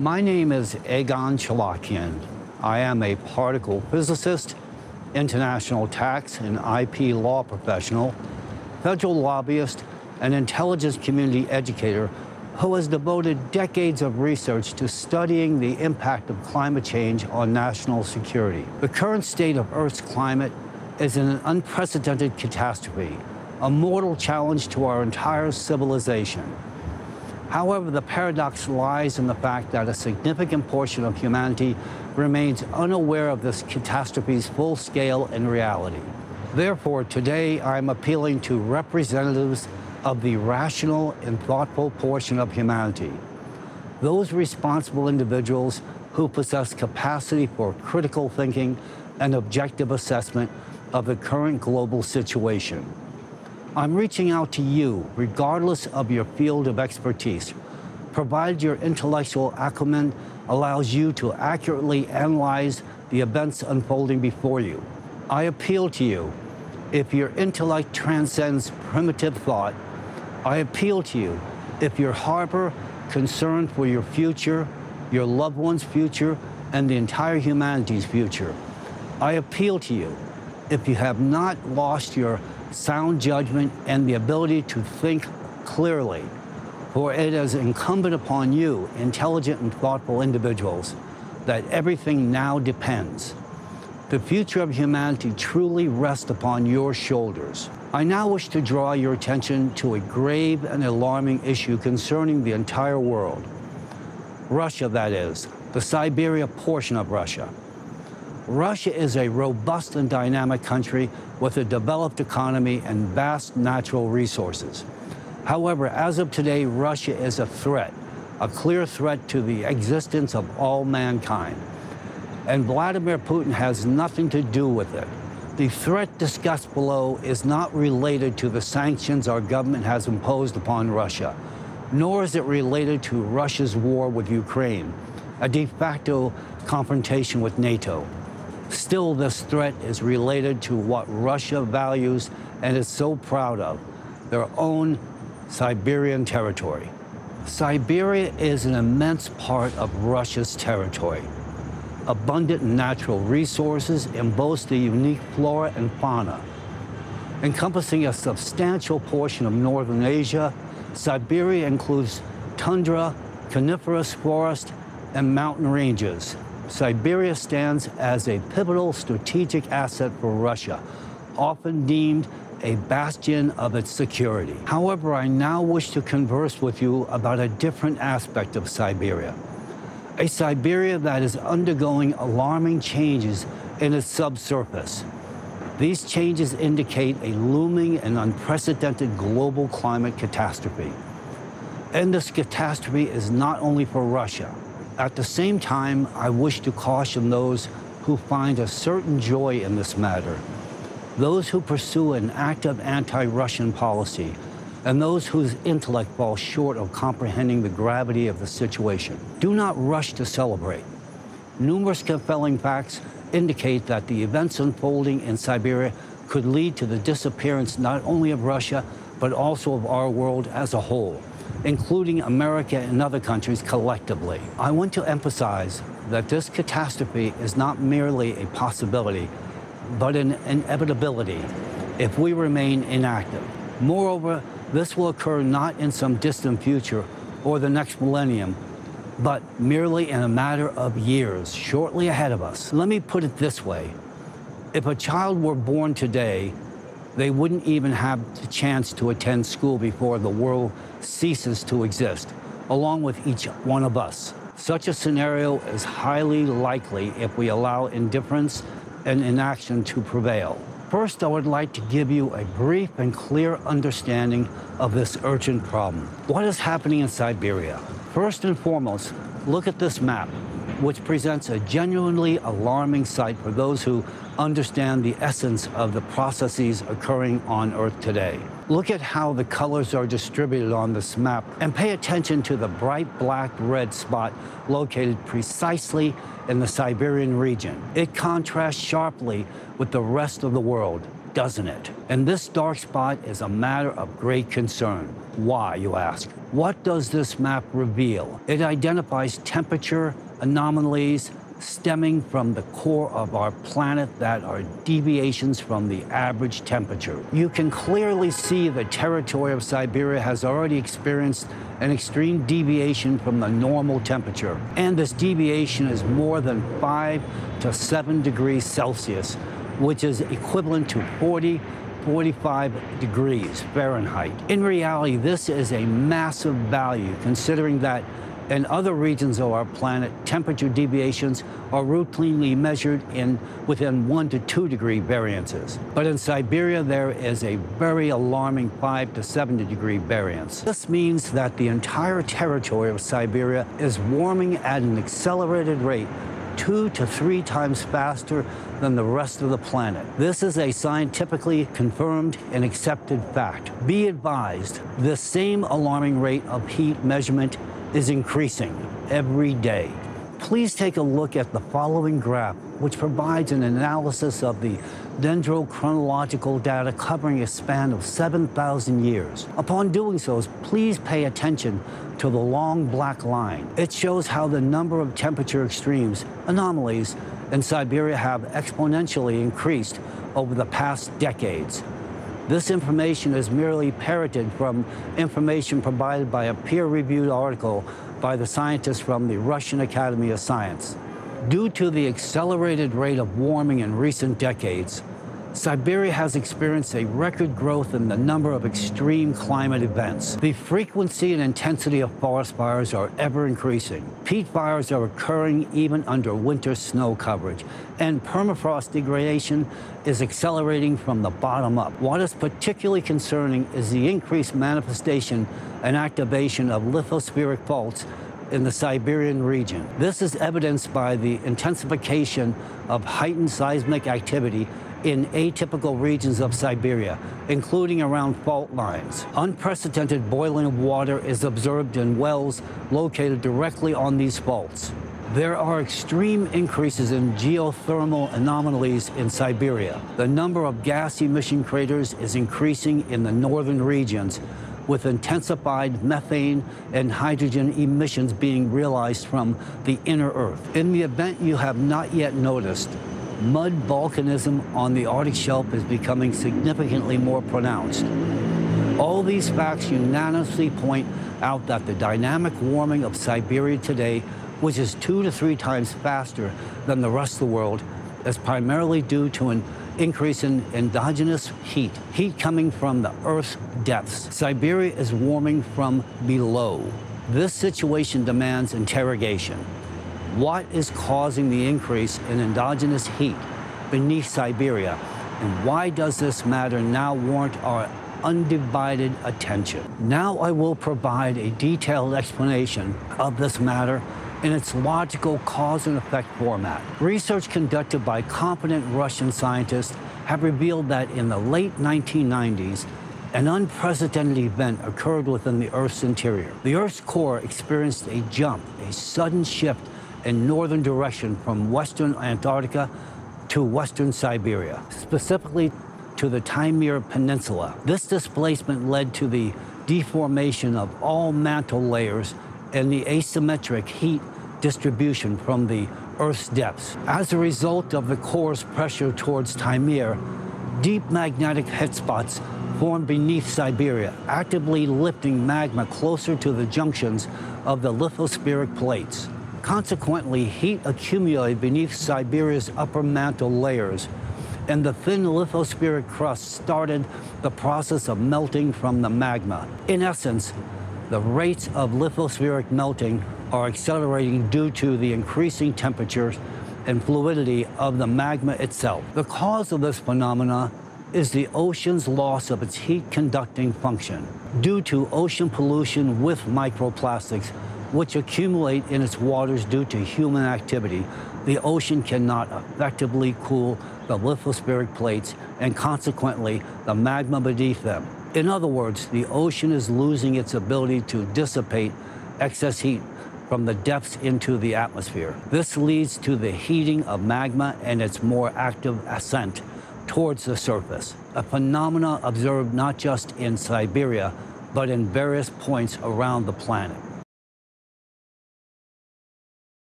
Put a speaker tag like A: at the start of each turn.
A: My name is Egon Cholakian. I am a particle physicist, international tax and IP law professional, federal lobbyist, and intelligence community educator who has devoted decades of research to studying the impact of climate change on national security. The current state of Earth's climate is an unprecedented catastrophe, a mortal challenge to our entire civilization. However, the paradox lies in the fact that a significant portion of humanity remains unaware of this catastrophe's full scale and reality. Therefore, today I'm appealing to representatives of the rational and thoughtful portion of humanity, those responsible individuals who possess capacity for critical thinking and objective assessment of the current global situation. I'm reaching out to you, regardless of your field of expertise, provided your intellectual acumen allows you to accurately analyze the events unfolding before you. I appeal to you, if your intellect transcends primitive thought, I appeal to you, if you harbor concern for your future, your loved one's future, and the entire humanity's future, I appeal to you, if you have not lost your sound judgment and the ability to think clearly, for it is incumbent upon you, intelligent and thoughtful individuals, that everything now depends. The future of humanity truly rests upon your shoulders. I now wish to draw your attention to a grave and alarming issue concerning the entire world. Russia, that is, the Siberia portion of Russia. Russia is a robust and dynamic country with a developed economy and vast natural resources. However, as of today, Russia is a threat, a clear threat to the existence of all mankind. And Vladimir Putin has nothing to do with it. The threat discussed below is not related to the sanctions our government has imposed upon Russia, nor is it related to Russia's war with Ukraine, a de facto confrontation with NATO. Still, this threat is related to what Russia values and is so proud of, their own Siberian territory. Siberia is an immense part of Russia's territory abundant natural resources and boasts a unique flora and fauna. Encompassing a substantial portion of northern Asia, Siberia includes tundra, coniferous forest, and mountain ranges. Siberia stands as a pivotal strategic asset for Russia, often deemed a bastion of its security. However, I now wish to converse with you about a different aspect of Siberia a Siberia that is undergoing alarming changes in its subsurface. These changes indicate a looming and unprecedented global climate catastrophe. And this catastrophe is not only for Russia. At the same time, I wish to caution those who find a certain joy in this matter, those who pursue an active anti-Russian policy, and those whose intellect falls short of comprehending the gravity of the situation. Do not rush to celebrate. Numerous compelling facts indicate that the events unfolding in Siberia could lead to the disappearance not only of Russia, but also of our world as a whole, including America and other countries collectively. I want to emphasize that this catastrophe is not merely a possibility, but an inevitability if we remain inactive. Moreover, this will occur not in some distant future or the next millennium, but merely in a matter of years, shortly ahead of us. Let me put it this way. If a child were born today, they wouldn't even have the chance to attend school before the world ceases to exist, along with each one of us. Such a scenario is highly likely if we allow indifference and inaction to prevail. First, I would like to give you a brief and clear understanding of this urgent problem. What is happening in Siberia? First and foremost, look at this map, which presents a genuinely alarming sight for those who understand the essence of the processes occurring on Earth today. Look at how the colors are distributed on this map and pay attention to the bright black red spot located precisely in the Siberian region. It contrasts sharply with the rest of the world, doesn't it? And this dark spot is a matter of great concern. Why, you ask? What does this map reveal? It identifies temperature anomalies stemming from the core of our planet that are deviations from the average temperature. You can clearly see the territory of Siberia has already experienced an extreme deviation from the normal temperature. And this deviation is more than 5 to 7 degrees Celsius, which is equivalent to 40 45 degrees Fahrenheit. In reality, this is a massive value considering that in other regions of our planet, temperature deviations are routinely measured in within one to two degree variances. But in Siberia, there is a very alarming five to 70 degree variance. This means that the entire territory of Siberia is warming at an accelerated rate two to three times faster than the rest of the planet. This is a scientifically confirmed and accepted fact. Be advised, this same alarming rate of heat measurement is increasing every day. Please take a look at the following graph, which provides an analysis of the dendrochronological data covering a span of 7,000 years. Upon doing so, please pay attention to the long black line. It shows how the number of temperature extremes, anomalies, in Siberia have exponentially increased over the past decades. This information is merely parroted from information provided by a peer-reviewed article by the scientists from the Russian Academy of Science. Due to the accelerated rate of warming in recent decades, Siberia has experienced a record growth in the number of extreme climate events. The frequency and intensity of forest fires are ever increasing. Peat fires are occurring even under winter snow coverage, and permafrost degradation is accelerating from the bottom up. What is particularly concerning is the increased manifestation and activation of lithospheric faults in the Siberian region. This is evidenced by the intensification of heightened seismic activity in atypical regions of Siberia, including around fault lines. Unprecedented boiling water is observed in wells located directly on these faults. There are extreme increases in geothermal anomalies in Siberia. The number of gas emission craters is increasing in the northern regions, with intensified methane and hydrogen emissions being realized from the inner Earth. In the event you have not yet noticed, mud volcanism on the Arctic shelf is becoming significantly more pronounced. All these facts unanimously point out that the dynamic warming of Siberia today, which is two to three times faster than the rest of the world, is primarily due to an increase in endogenous heat, heat coming from the Earth's depths. Siberia is warming from below. This situation demands interrogation. What is causing the increase in endogenous heat beneath Siberia? And why does this matter now warrant our undivided attention? Now I will provide a detailed explanation of this matter in its logical cause and effect format. Research conducted by competent Russian scientists have revealed that in the late 1990s, an unprecedented event occurred within the Earth's interior. The Earth's core experienced a jump, a sudden shift in northern direction from western Antarctica to western Siberia, specifically to the Taimyr Peninsula. This displacement led to the deformation of all mantle layers and the asymmetric heat distribution from the Earth's depths. As a result of the core's pressure towards Taimyr, deep magnetic hotspots formed beneath Siberia, actively lifting magma closer to the junctions of the lithospheric plates. Consequently, heat accumulated beneath Siberia's upper mantle layers, and the thin lithospheric crust started the process of melting from the magma. In essence, the rates of lithospheric melting are accelerating due to the increasing temperatures and fluidity of the magma itself. The cause of this phenomena is the ocean's loss of its heat conducting function due to ocean pollution with microplastics which accumulate in its waters due to human activity, the ocean cannot effectively cool the lithospheric plates and consequently the magma beneath them. In other words, the ocean is losing its ability to dissipate excess heat from the depths into the atmosphere. This leads to the heating of magma and its more active ascent towards the surface, a phenomena observed not just in Siberia, but in various points around the planet.